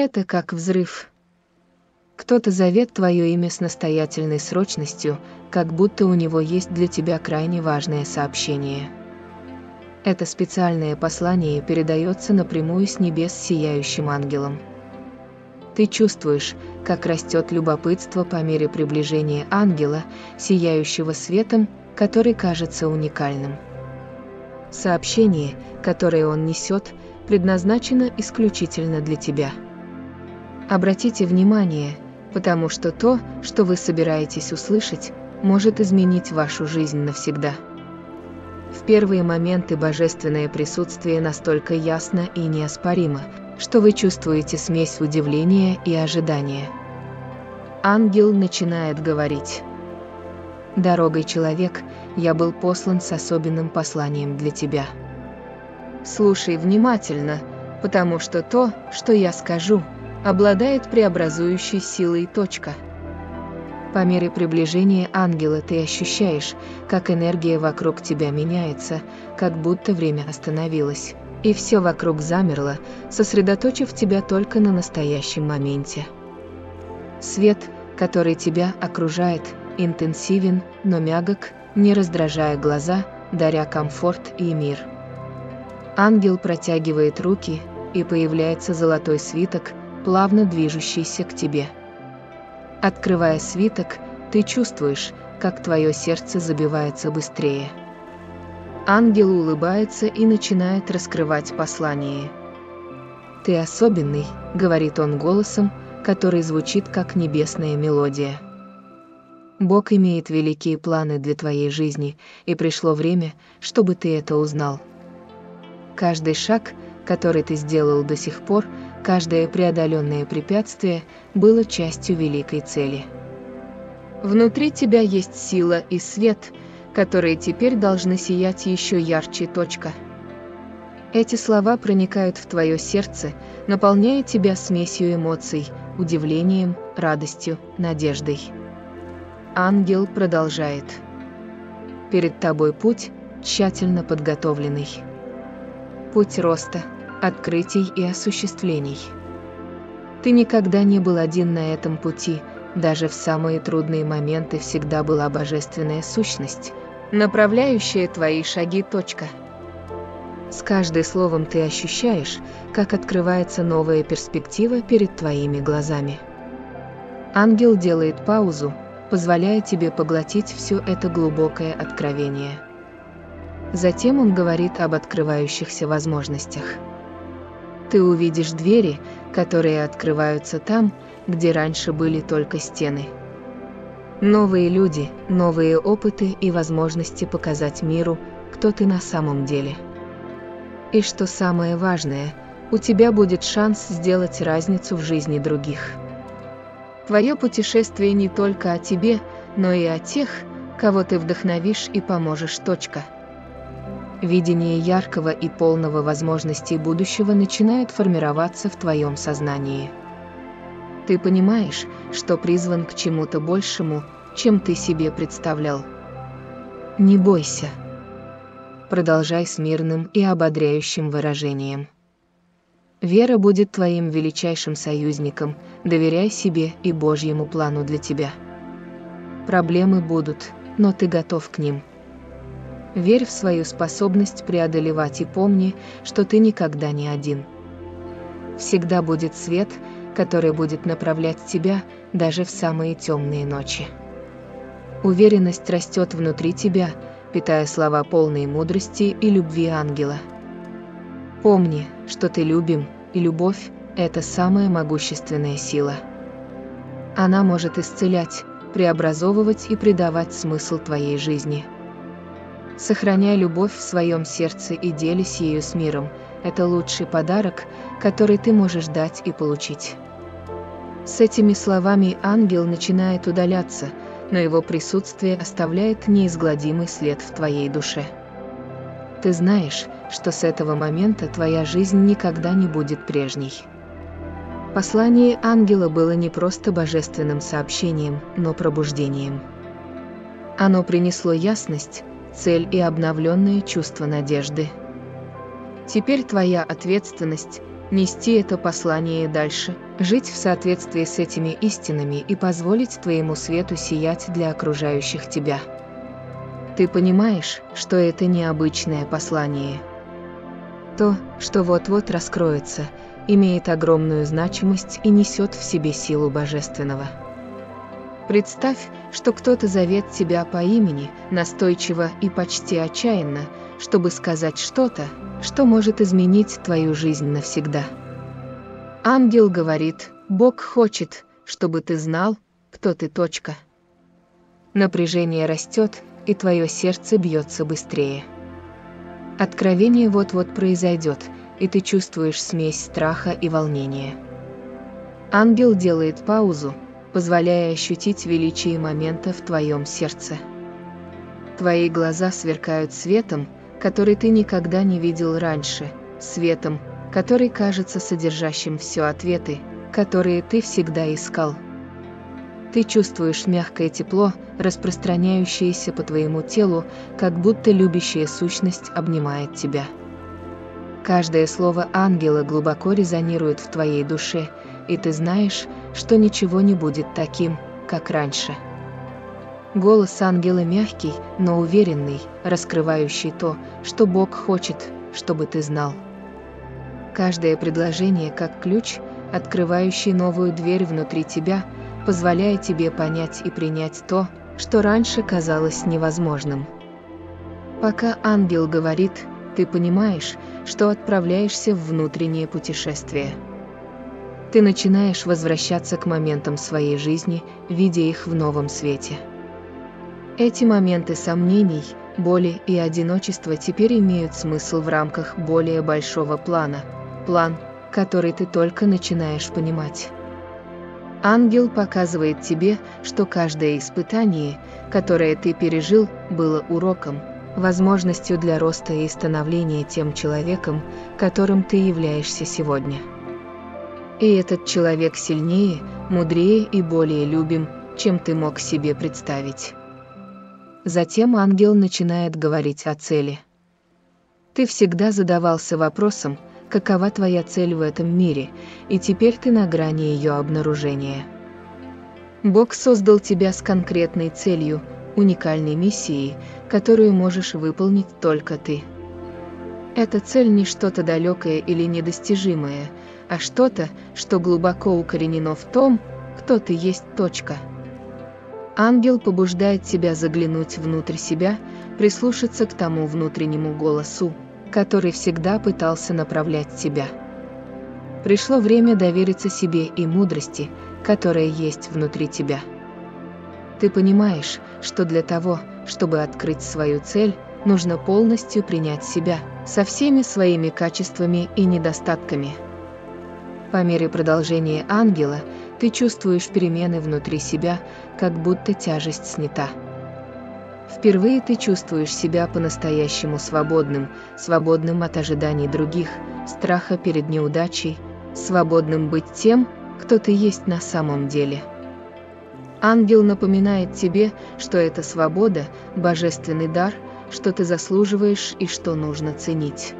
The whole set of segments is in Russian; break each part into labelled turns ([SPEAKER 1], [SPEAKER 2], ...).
[SPEAKER 1] Это как взрыв. Кто-то зовет твое имя с настоятельной срочностью, как будто у него есть для тебя крайне важное сообщение. Это специальное послание передается напрямую с небес сияющим ангелом. Ты чувствуешь, как растет любопытство по мере приближения ангела, сияющего светом, который кажется уникальным. Сообщение, которое он несет, предназначено исключительно для тебя. Обратите внимание, потому что то, что вы собираетесь услышать, может изменить вашу жизнь навсегда. В первые моменты божественное присутствие настолько ясно и неоспоримо, что вы чувствуете смесь удивления и ожидания. Ангел начинает говорить. «Дорогой человек, я был послан с особенным посланием для тебя. Слушай внимательно, потому что то, что я скажу, обладает преобразующей силой точка. По мере приближения ангела ты ощущаешь, как энергия вокруг тебя меняется, как будто время остановилось, и все вокруг замерло, сосредоточив тебя только на настоящем моменте. Свет, который тебя окружает, интенсивен, но мягок, не раздражая глаза, даря комфорт и мир. Ангел протягивает руки, и появляется золотой свиток, плавно движущийся к тебе. Открывая свиток, ты чувствуешь, как твое сердце забивается быстрее. Ангел улыбается и начинает раскрывать послание. «Ты особенный», — говорит он голосом, который звучит как небесная мелодия. Бог имеет великие планы для твоей жизни, и пришло время, чтобы ты это узнал. Каждый шаг, который ты сделал до сих пор, каждое преодоленное препятствие было частью великой цели. Внутри тебя есть сила и свет, которые теперь должны сиять еще ярче точка. Эти слова проникают в твое сердце, наполняя тебя смесью эмоций, удивлением, радостью, надеждой. Ангел продолжает. Перед тобой путь, тщательно подготовленный путь роста, открытий и осуществлений. Ты никогда не был один на этом пути, даже в самые трудные моменты всегда была божественная сущность, направляющая твои шаги точка. С каждым словом ты ощущаешь, как открывается новая перспектива перед твоими глазами. Ангел делает паузу, позволяя тебе поглотить все это глубокое откровение. Затем он говорит об открывающихся возможностях. Ты увидишь двери, которые открываются там, где раньше были только стены. Новые люди, новые опыты и возможности показать миру, кто ты на самом деле. И что самое важное, у тебя будет шанс сделать разницу в жизни других. Твое путешествие не только о тебе, но и о тех, кого ты вдохновишь и поможешь. Видение яркого и полного возможностей будущего начинает формироваться в твоем сознании. Ты понимаешь, что призван к чему-то большему, чем ты себе представлял. Не бойся. Продолжай с мирным и ободряющим выражением. Вера будет твоим величайшим союзником, доверяй себе и Божьему плану для тебя. Проблемы будут, но ты готов к ним – Верь в свою способность преодолевать и помни, что ты никогда не один. Всегда будет свет, который будет направлять тебя даже в самые темные ночи. Уверенность растет внутри тебя, питая слова полной мудрости и любви ангела. Помни, что ты любим, и любовь – это самая могущественная сила. Она может исцелять, преобразовывать и придавать смысл твоей жизни – Сохраняй любовь в своем сердце и делись ею с миром. Это лучший подарок, который ты можешь дать и получить. С этими словами ангел начинает удаляться, но его присутствие оставляет неизгладимый след в твоей душе. Ты знаешь, что с этого момента твоя жизнь никогда не будет прежней. Послание ангела было не просто божественным сообщением, но пробуждением. Оно принесло ясность, цель и обновленное чувство надежды. Теперь твоя ответственность нести это послание дальше, жить в соответствии с этими истинами и позволить твоему свету сиять для окружающих тебя. Ты понимаешь, что это необычное послание. То, что вот-вот раскроется, имеет огромную значимость и несет в себе силу божественного. Представь, что кто-то зовет тебя по имени, настойчиво и почти отчаянно, чтобы сказать что-то, что может изменить твою жизнь навсегда. Ангел говорит, Бог хочет, чтобы ты знал, кто ты точка. Напряжение растет, и твое сердце бьется быстрее. Откровение вот-вот произойдет, и ты чувствуешь смесь страха и волнения. Ангел делает паузу, позволяя ощутить величие момента в твоем сердце. Твои глаза сверкают светом, который ты никогда не видел раньше, светом, который кажется содержащим все ответы, которые ты всегда искал. Ты чувствуешь мягкое тепло, распространяющееся по твоему телу, как будто любящая сущность обнимает тебя. Каждое слово ангела глубоко резонирует в твоей душе, и ты знаешь, что ничего не будет таким, как раньше. Голос ангела мягкий, но уверенный, раскрывающий то, что Бог хочет, чтобы ты знал. Каждое предложение как ключ, открывающий новую дверь внутри тебя, позволяя тебе понять и принять то, что раньше казалось невозможным. Пока ангел говорит, ты понимаешь, что отправляешься в внутреннее путешествие. Ты начинаешь возвращаться к моментам своей жизни, видя их в новом свете. Эти моменты сомнений, боли и одиночества теперь имеют смысл в рамках более большого плана, план, который ты только начинаешь понимать. Ангел показывает тебе, что каждое испытание, которое ты пережил, было уроком, возможностью для роста и становления тем человеком, которым ты являешься сегодня. И этот человек сильнее, мудрее и более любим, чем ты мог себе представить. Затем ангел начинает говорить о цели. Ты всегда задавался вопросом, какова твоя цель в этом мире, и теперь ты на грани ее обнаружения. Бог создал тебя с конкретной целью, уникальной миссией, которую можешь выполнить только ты. Эта цель не что-то далекое или недостижимое, а что-то, что глубоко укоренено в том, кто ты есть точка – Ангел побуждает тебя заглянуть внутрь себя, прислушаться к тому внутреннему голосу, который всегда пытался направлять тебя. Пришло время довериться себе и мудрости, которая есть внутри тебя. Ты понимаешь, что для того, чтобы открыть свою цель, нужно полностью принять себя со всеми своими качествами и недостатками. По мере продолжения ангела – ты чувствуешь перемены внутри себя, как будто тяжесть снята. Впервые ты чувствуешь себя по-настоящему свободным, свободным от ожиданий других, страха перед неудачей, свободным быть тем, кто ты есть на самом деле. Ангел напоминает тебе, что эта свобода – божественный дар, что ты заслуживаешь и что нужно ценить.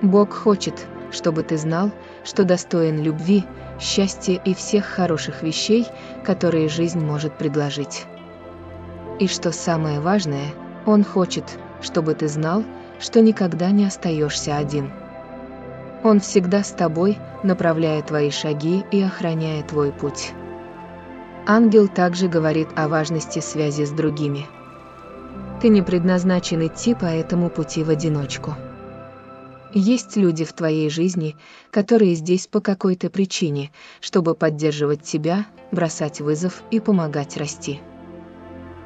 [SPEAKER 1] Бог хочет, чтобы ты знал, что достоин любви, счастья и всех хороших вещей, которые жизнь может предложить. И что самое важное, Он хочет, чтобы ты знал, что никогда не остаешься один. Он всегда с тобой, направляя твои шаги и охраняя твой путь. Ангел также говорит о важности связи с другими. Ты не предназначен идти по этому пути в одиночку. Есть люди в твоей жизни, которые здесь по какой-то причине, чтобы поддерживать тебя, бросать вызов и помогать расти.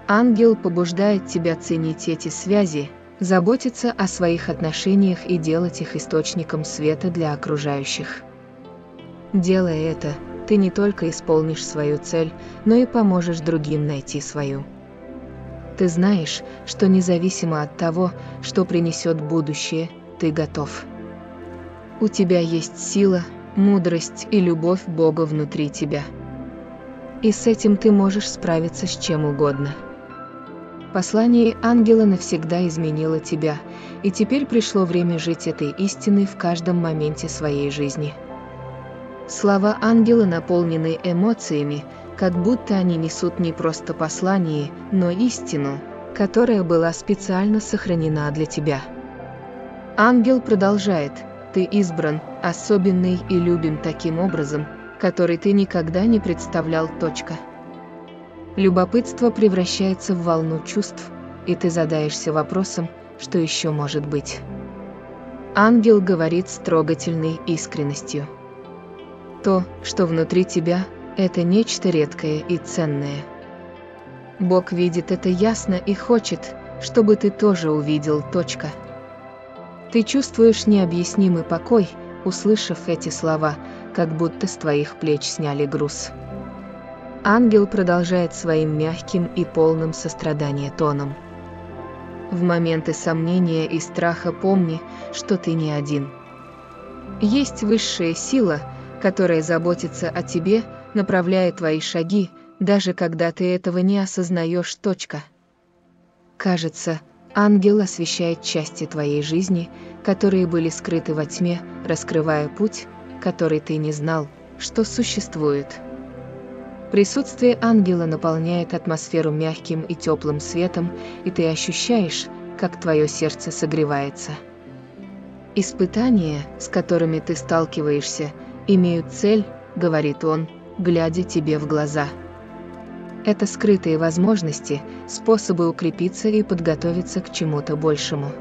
[SPEAKER 1] Ангел побуждает тебя ценить эти связи, заботиться о своих отношениях и делать их источником света для окружающих. Делая это, ты не только исполнишь свою цель, но и поможешь другим найти свою. Ты знаешь, что независимо от того, что принесет будущее, ты готов. У тебя есть сила, мудрость и любовь Бога внутри тебя. И с этим ты можешь справиться с чем угодно. Послание ангела навсегда изменило тебя, и теперь пришло время жить этой истиной в каждом моменте своей жизни. Слова ангела наполнены эмоциями, как будто они несут не просто послание, но истину, которая была специально сохранена для тебя. Ангел продолжает, ты избран, особенный и любим таким образом, который ты никогда не представлял. Точка. Любопытство превращается в волну чувств, и ты задаешься вопросом, что еще может быть. Ангел говорит с трогательной искренностью. То, что внутри тебя, это нечто редкое и ценное. Бог видит это ясно и хочет, чтобы ты тоже увидел. Точка. Ты чувствуешь необъяснимый покой, услышав эти слова, как будто с твоих плеч сняли груз. Ангел продолжает своим мягким и полным сострадания тоном. В моменты сомнения и страха помни, что ты не один. Есть высшая сила, которая заботится о тебе, направляя твои шаги, даже когда ты этого не осознаешь. Точка. Кажется, ангел освещает части твоей жизни, которые были скрыты во тьме, раскрывая путь, который ты не знал, что существует. Присутствие ангела наполняет атмосферу мягким и теплым светом, и ты ощущаешь, как твое сердце согревается. Испытания, с которыми ты сталкиваешься, имеют цель, говорит он, глядя тебе в глаза. Это скрытые возможности, способы укрепиться и подготовиться к чему-то большему.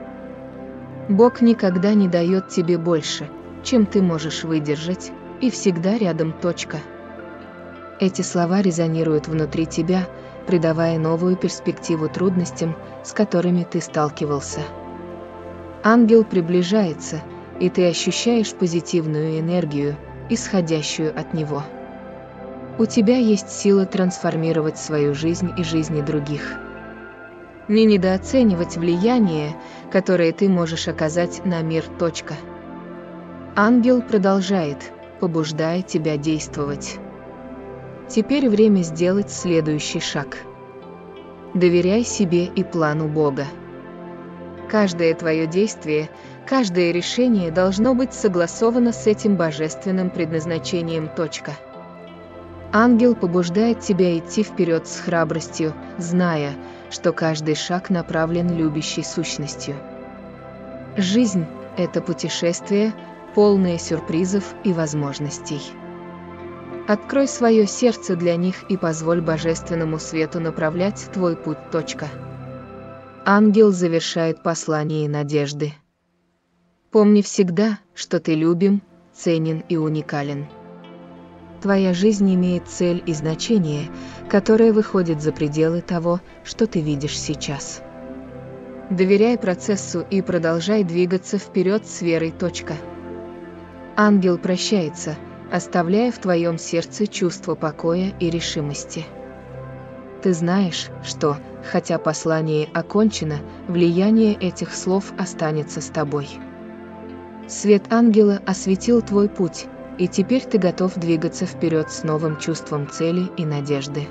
[SPEAKER 1] Бог никогда не дает тебе больше, чем ты можешь выдержать, и всегда рядом точка. Эти слова резонируют внутри тебя, придавая новую перспективу трудностям, с которыми ты сталкивался. Ангел приближается, и ты ощущаешь позитивную энергию, исходящую от него. У тебя есть сила трансформировать свою жизнь и жизни других. Не недооценивать влияние, которое ты можешь оказать на мир. Точка. Ангел продолжает, побуждая тебя действовать. Теперь время сделать следующий шаг. Доверяй себе и плану Бога. Каждое твое действие, каждое решение должно быть согласовано с этим божественным предназначением. Точка. Ангел побуждает тебя идти вперед с храбростью, зная, что каждый шаг направлен любящей сущностью. Жизнь – это путешествие, полное сюрпризов и возможностей. Открой свое сердце для них и позволь божественному свету направлять твой путь. Точка. Ангел завершает послание надежды. Помни всегда, что ты любим, ценен и уникален. Твоя жизнь имеет цель и значение, которое выходит за пределы того, что ты видишь сейчас. Доверяй процессу и продолжай двигаться вперед с верой. Точка. Ангел прощается, оставляя в твоем сердце чувство покоя и решимости. Ты знаешь, что, хотя послание окончено, влияние этих слов останется с тобой. Свет ангела осветил твой путь, и теперь ты готов двигаться вперед с новым чувством цели и надежды.